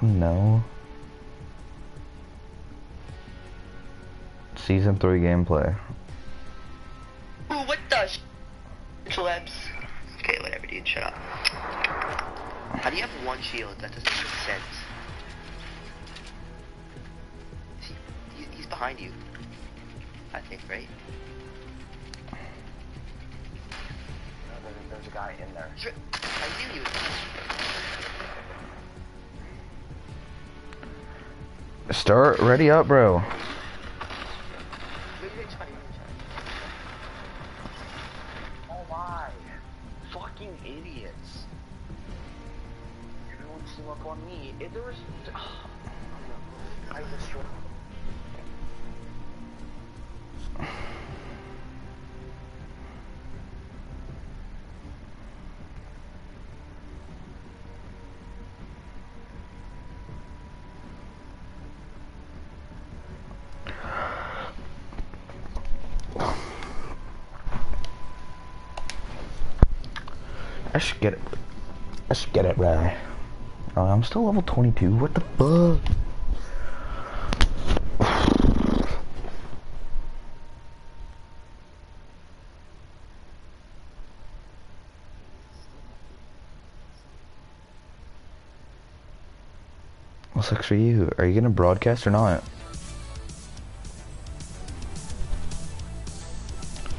No. Season 3 gameplay. Ooh, what the sh- Celebs. Okay, whatever, dude. Shut up. How do you have one shield? That doesn't make sense. Is he, he- he's behind you. I think, right? There's, there's a guy in there. I knew he Start ready up, bro. I should get it. I should get it right. Oh, I'm still level 22. What the fuck? What sucks for you? Are you gonna broadcast or not?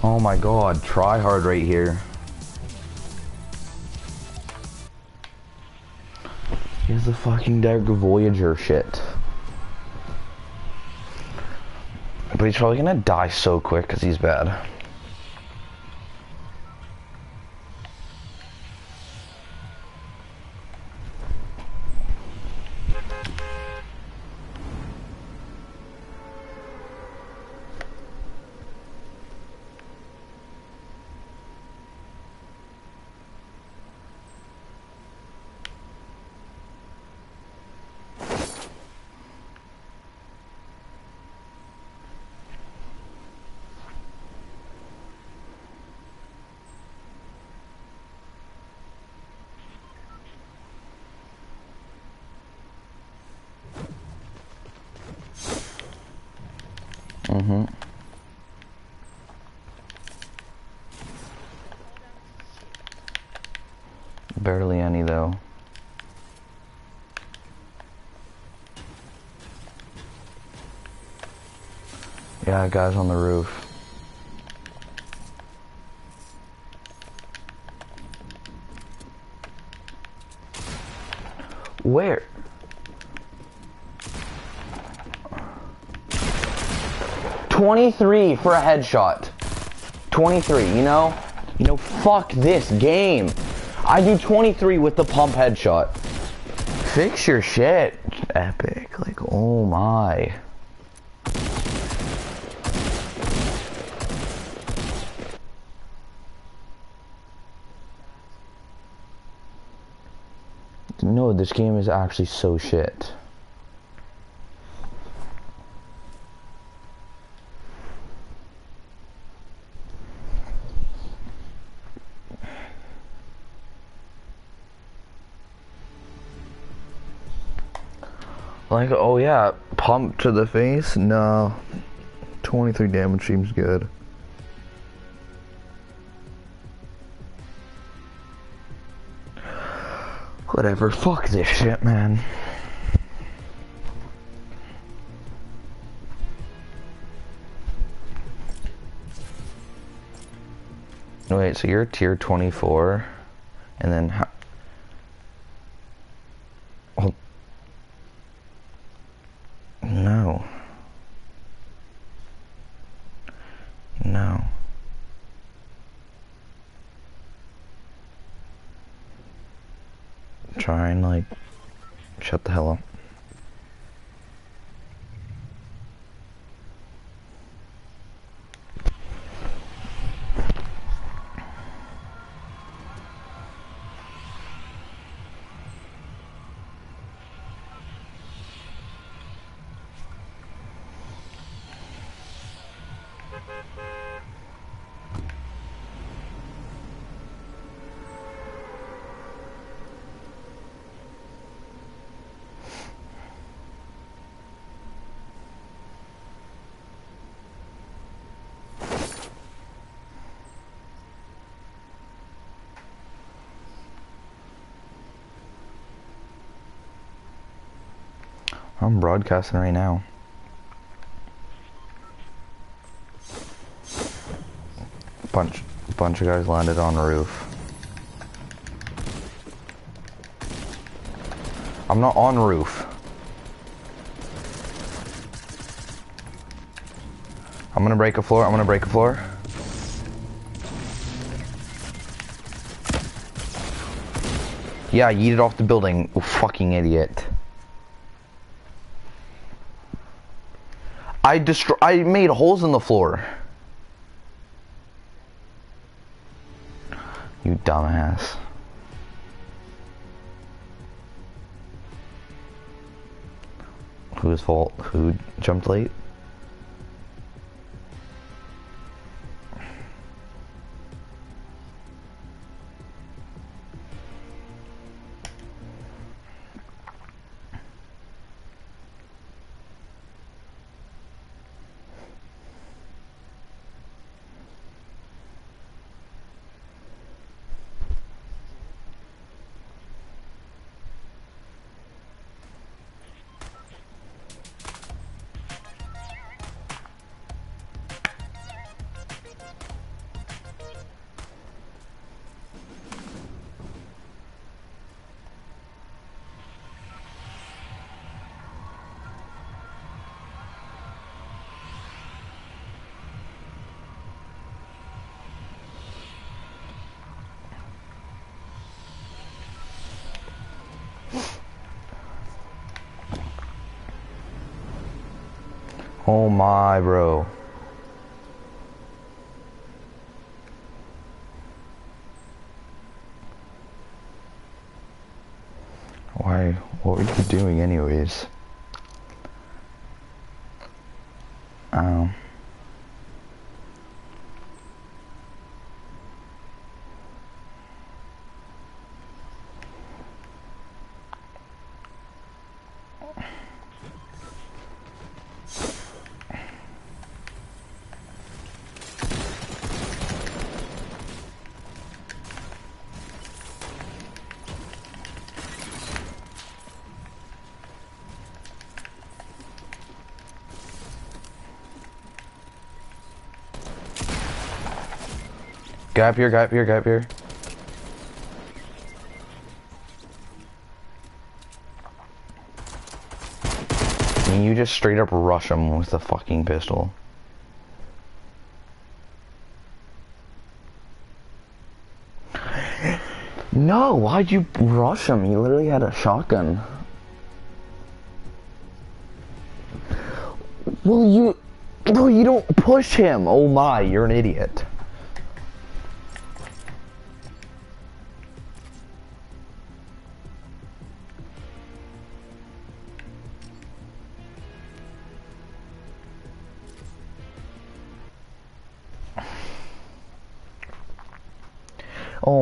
Oh my god, try hard right here. The fucking Dark Voyager shit. But he's probably gonna die so quick because he's bad. Mm-hmm. Barely any though. Yeah, guys on the roof. Where? Twenty-three for a headshot. Twenty-three. You know, you know. Fuck this game. I do twenty-three with the pump headshot. Fix your shit, Epic. Like, oh my. No, this game is actually so shit. Like, oh yeah, pump to the face? No. 23 damage seems good. Whatever, fuck this shit, man. Wait, so you're tier 24, and then how... I'm broadcasting right now. Bunch, bunch of guys landed on the roof. I'm not on roof. I'm gonna break a floor. I'm gonna break a floor. Yeah, yeet it off the building, you fucking idiot. I destroy. I made holes in the floor. You dumbass. Whose fault? Who jumped late? Oh my, bro. Why? What were you doing anyways? Guy up here, guy up here, guy up here. And you just straight up rush him with the fucking pistol. No, why'd you rush him? He literally had a shotgun. Well, you... No, you don't push him. Oh my, you're an idiot.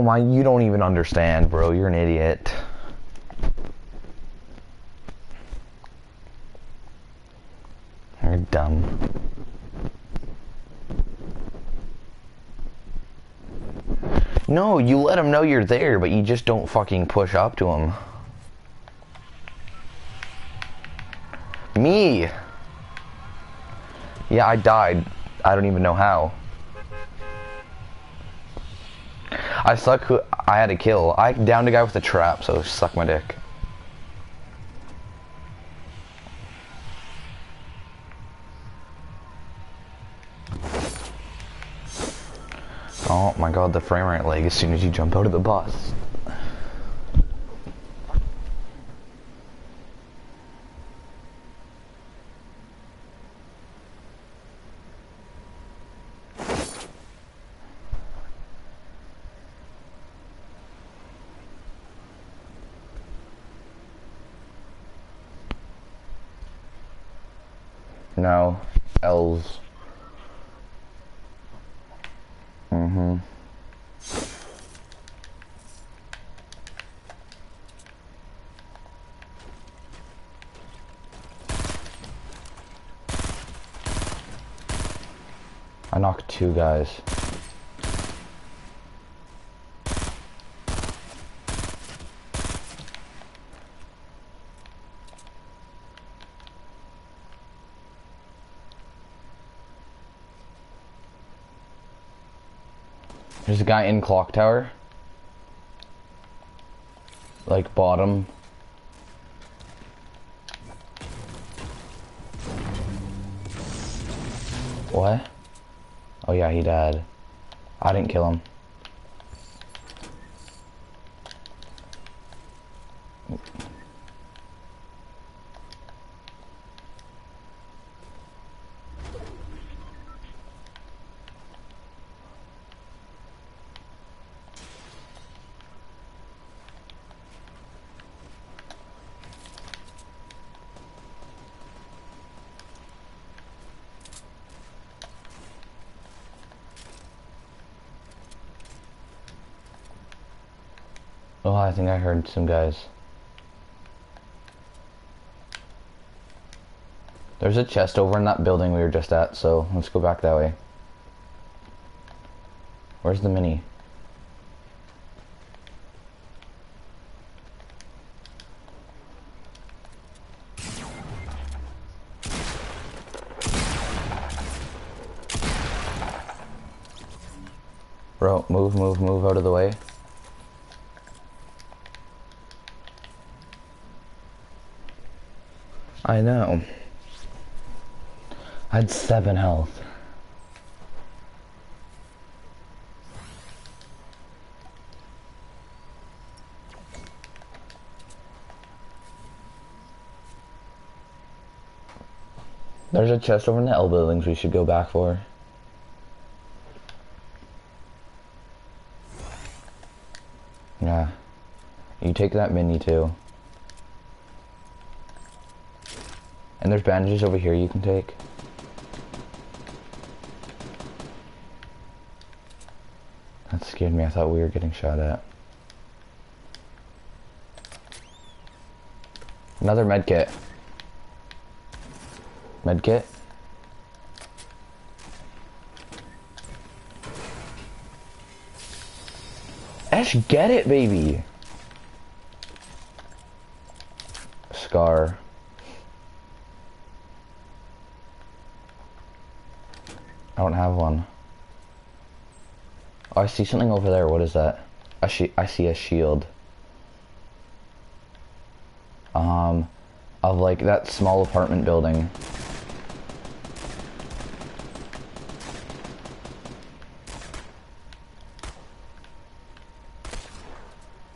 My, you don't even understand, bro. You're an idiot. You're dumb. No, you let him know you're there, but you just don't fucking push up to him. Me! Yeah, I died. I don't even know how. I suck who I had a kill. I downed a guy with a trap, so suck my dick. Oh my god, the frame rate lag as soon as you jump out of the bus. guys. There's a guy in clock tower. Like bottom Yeah, he died. I didn't kill him. Think I heard some guys. There's a chest over in that building we were just at, so let's go back that way. Where's the mini? Bro, move, move, move out of the way. I know. I had seven health. There's a chest over in the L buildings we should go back for. Yeah. You take that mini too. And there's bandages over here you can take. That scared me. I thought we were getting shot at. Another med kit. Med kit. Ash, get it, baby. Scar. I don't have one. Oh, I see something over there. What is that? I see. I see a shield. Um, of like that small apartment building.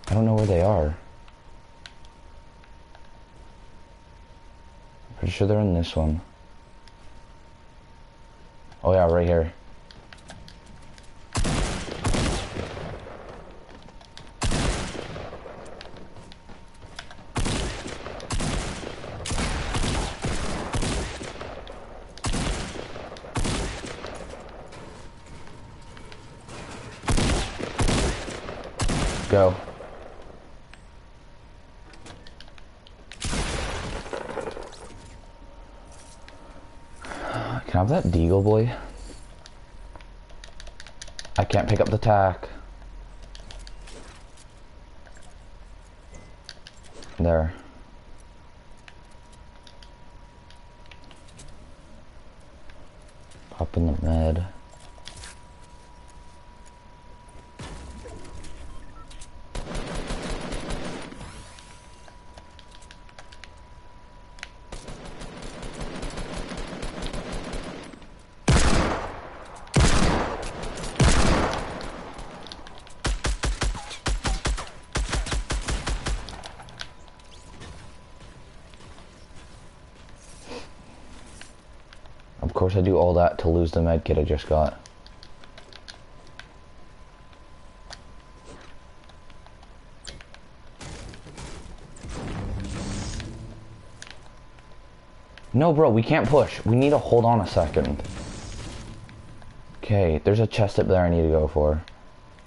I don't know where they are. Pretty sure they're in this one. Oh yeah, right here. Go. Can I have that Deagle boy? I can't pick up the tack. There. Pop in the med. Lose the med kit I just got. No, bro, we can't push. We need to hold on a second. Okay, there's a chest up there I need to go for.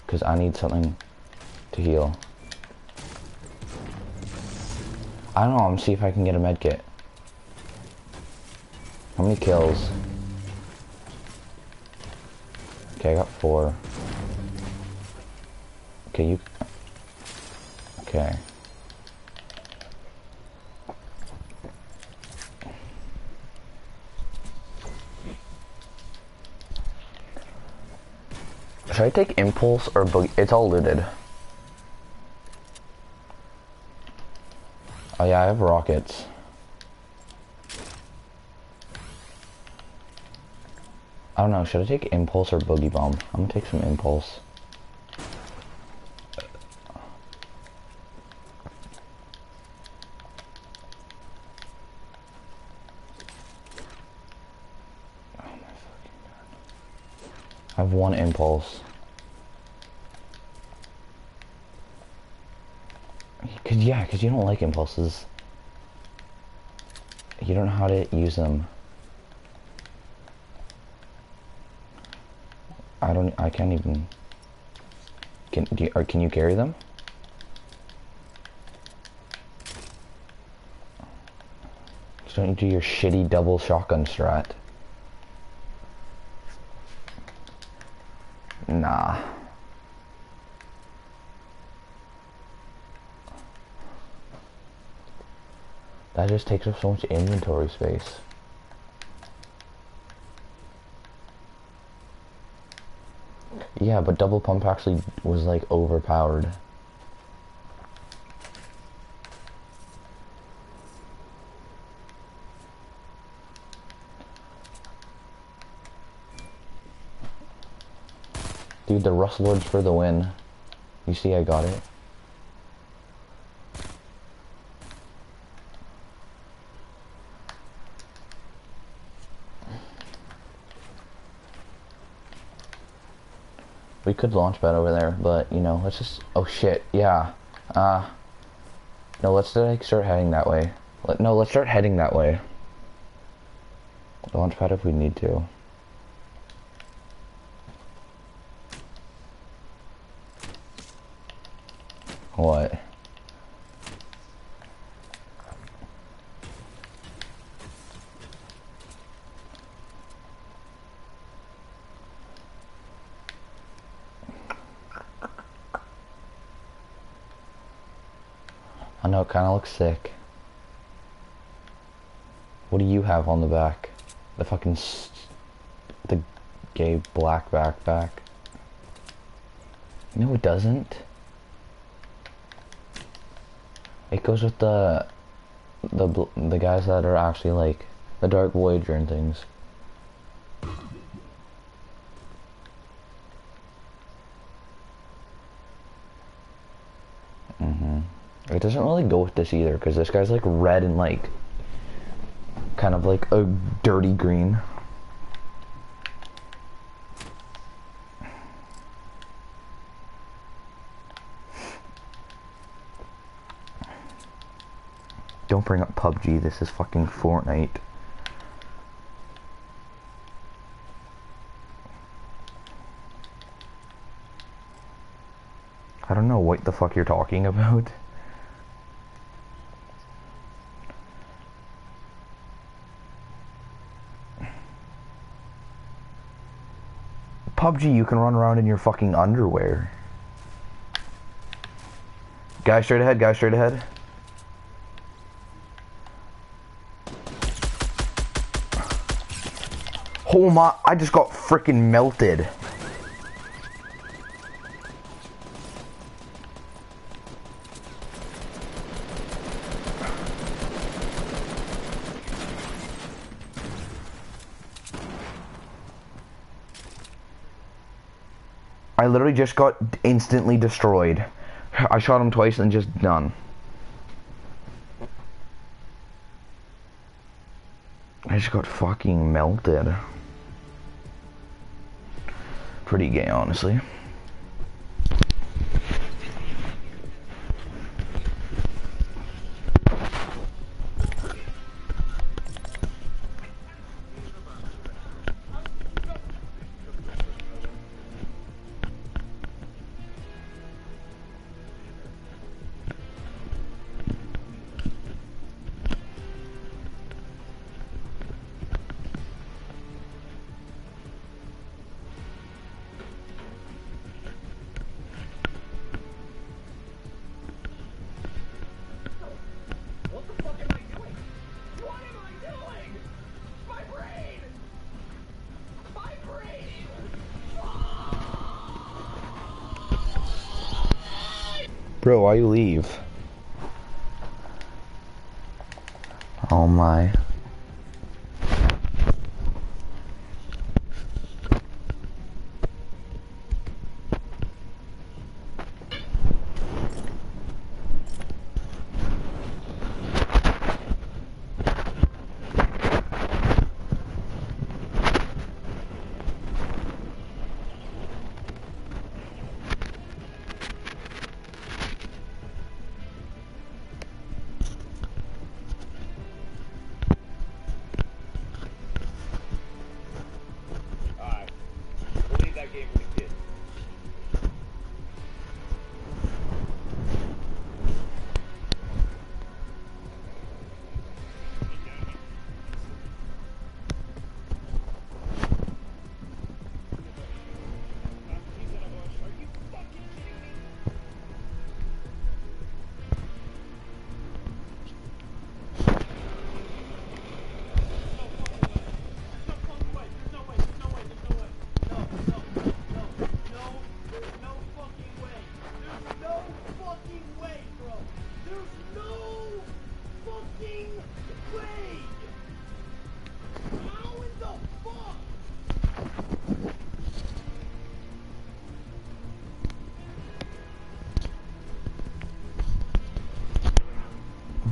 Because I need something to heal. I don't know, I'm see if I can get a med kit. How many kills? Okay, I got four. Okay, you... Okay. Should I take impulse or boogie? It's all looted. Oh yeah, I have rockets. I don't know, should I take impulse or boogie bomb? I'm gonna take some impulse. I have one impulse. Cause yeah, cause you don't like impulses. You don't know how to use them. I can't even. Can do you, or can you carry them? Just don't do your shitty double shotgun strat. Nah. That just takes up so much inventory space. Yeah, but double pump actually was like overpowered. Dude, the Rust Lords for the win. You see I got it? We could launch pad over there, but you know, let's just. Oh shit, yeah. Uh. No, let's like start heading that way. Let, no, let's start heading that way. Launch pad if we need to. What? I looks sick. What do you have on the back? The fucking the gay black backpack. No, it doesn't. It goes with the the the guys that are actually like the Dark Voyager and things. It doesn't really go with this either because this guy's like red and like kind of like a dirty green. Don't bring up PUBG, this is fucking Fortnite. I don't know what the fuck you're talking about. PUBG, you can run around in your fucking underwear. Guy straight ahead, guy straight ahead. Oh my, I just got freaking melted. Just got instantly destroyed. I shot him twice and just done. I just got fucking melted. Pretty gay, honestly. Bro, why you leave? Oh my.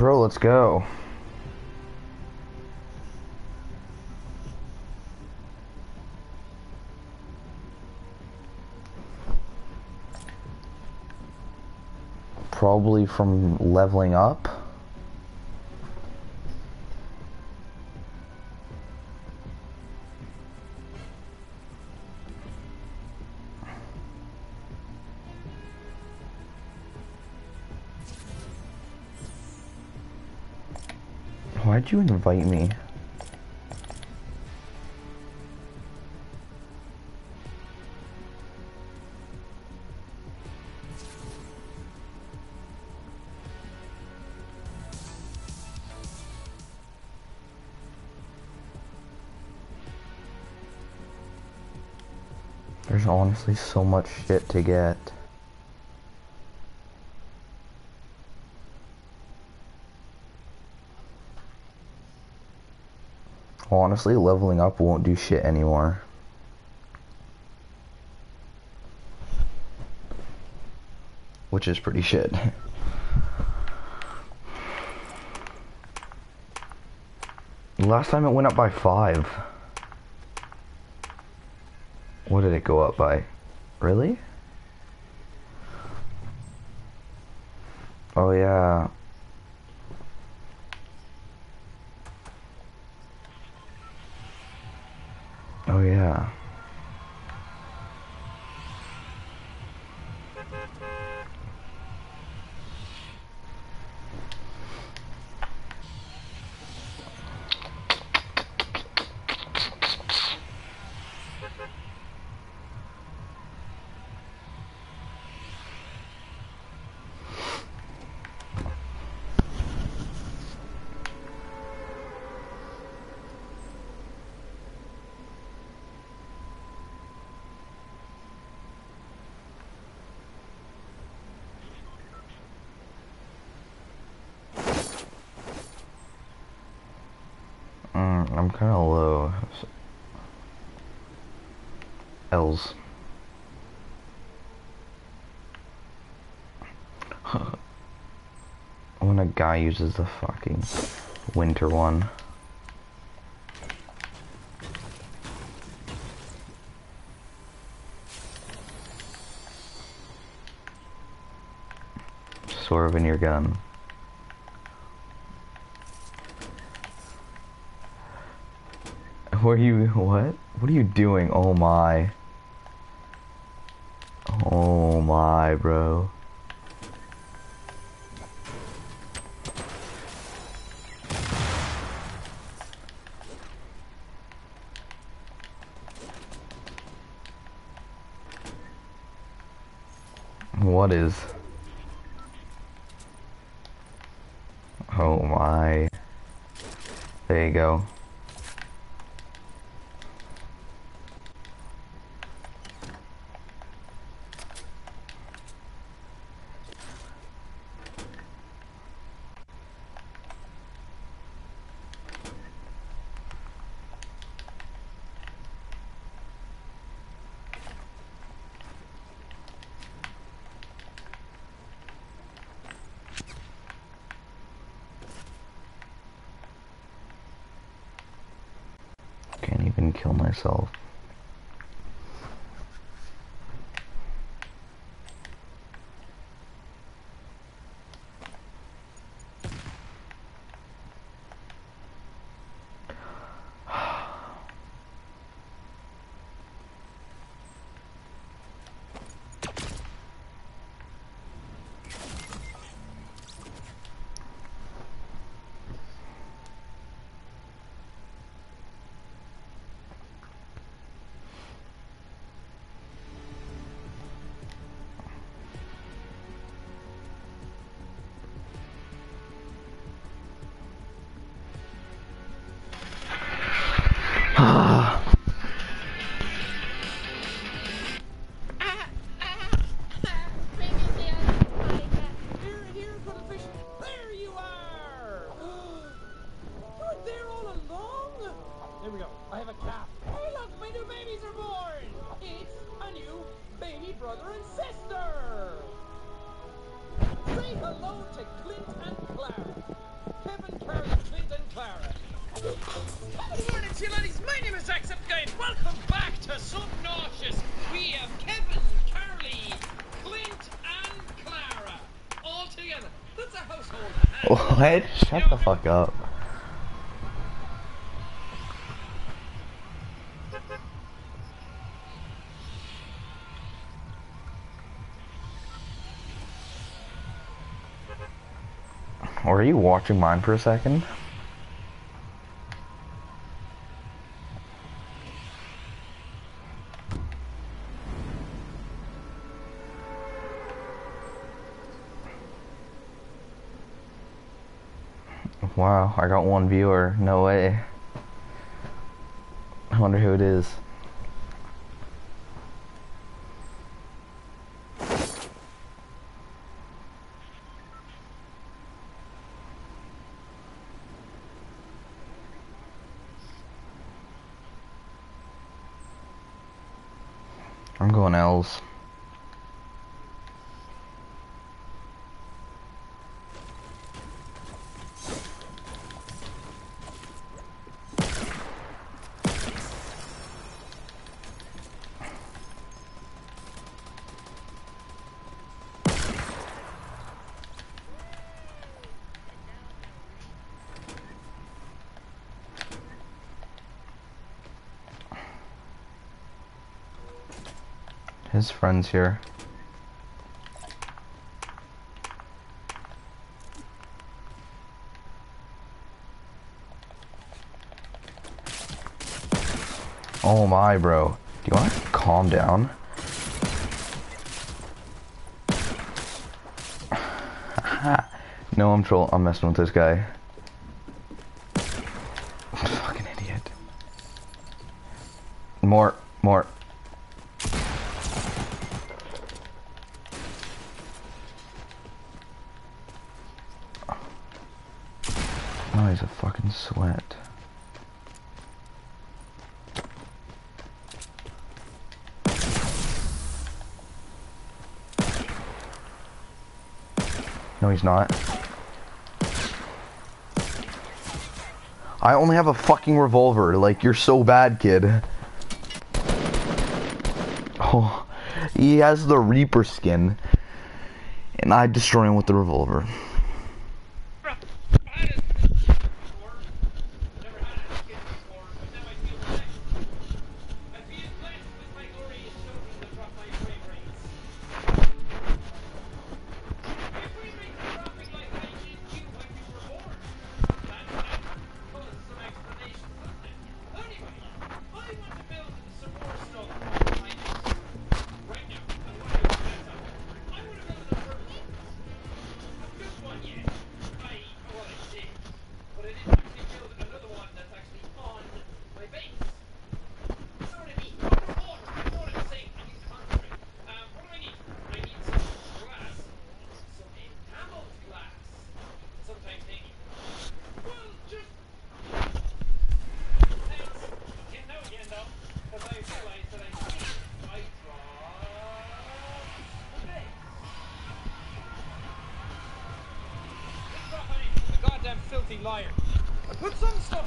Bro, let's go. Probably from leveling up. Why'd you invite me? There's honestly so much shit to get. Honestly, leveling up won't do shit anymore. Which is pretty shit. Last time it went up by five. What did it go up by? Really? Oh yeah. Oh Oh, yeah. I'm kind of low. L's. when a guy uses the fucking winter one. Swerving your gun. What are you, what? What are you doing? Oh my. Oh my, bro. What is? Oh my. There you go. Even kill myself. What? Shut the fuck up. Were you watching mine for a second? I got one viewer. No way. I wonder who it is. I'm going L's. His friend's here. Oh my, bro. Do you want to calm down? no, I'm troll. I'm messing with this guy. Fucking idiot. More, more. Oh, he's a fucking sweat. No, he's not. I only have a fucking revolver. Like, you're so bad, kid. Oh, he has the Reaper skin. And I destroy him with the revolver.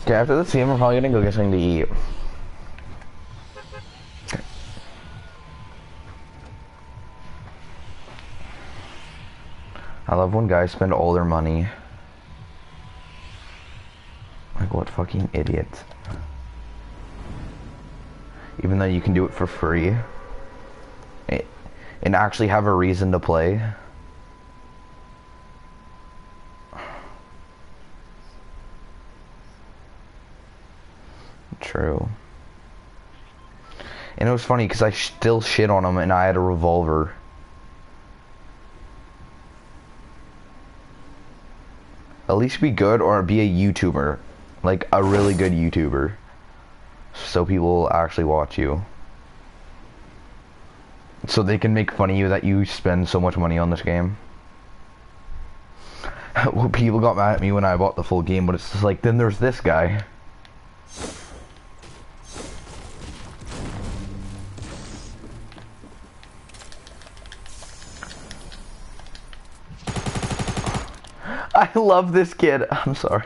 Okay, after this game, we're probably gonna go get something to eat. I love when guys spend all their money. Like, what fucking idiots. Even though you can do it for free. It, and actually have a reason to play. True. And it was funny because I still shit on him and I had a revolver. At least be good or be a YouTuber. Like a really good YouTuber. So people actually watch you. So they can make fun of you that you spend so much money on this game. well, people got mad at me when I bought the full game, but it's just like, then there's this guy. I love this kid. I'm sorry.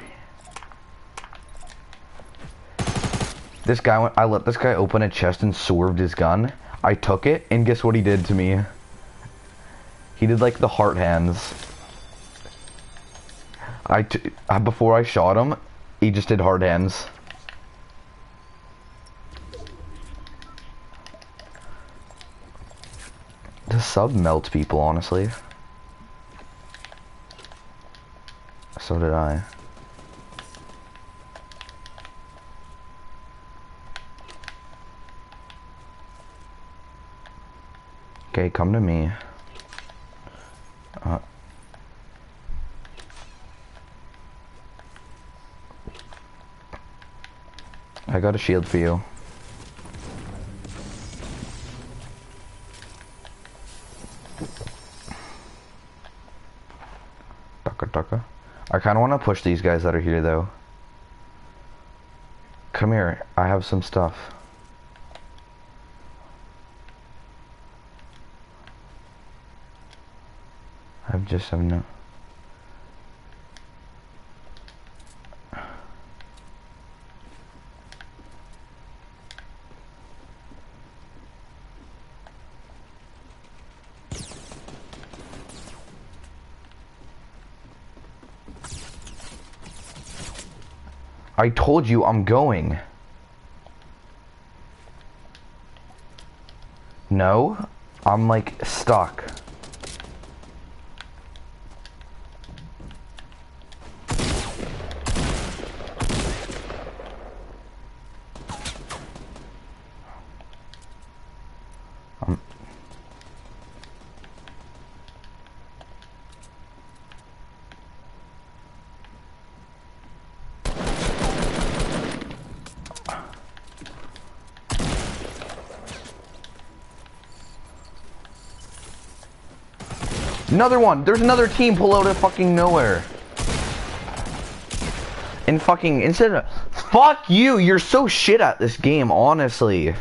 This guy went, I let this guy open a chest and swerved his gun. I took it, and guess what he did to me? He did like the heart hands. I t before I shot him, he just did hard hands. The sub melts people, honestly. So did I. Okay, come to me. Uh, I got a shield for you. I kind of want to push these guys that are here though. Come here, I have some stuff. I've just have no. I told you I'm going. No, I'm like stuck. Another one. There's another team pull out of fucking nowhere. And fucking instead of fuck you, you're so shit at this game, honestly.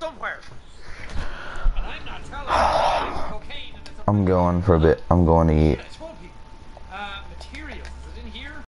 Somewhere. And I'm not telling you cocaine and it's a I'm going for a bit. I'm going to eat.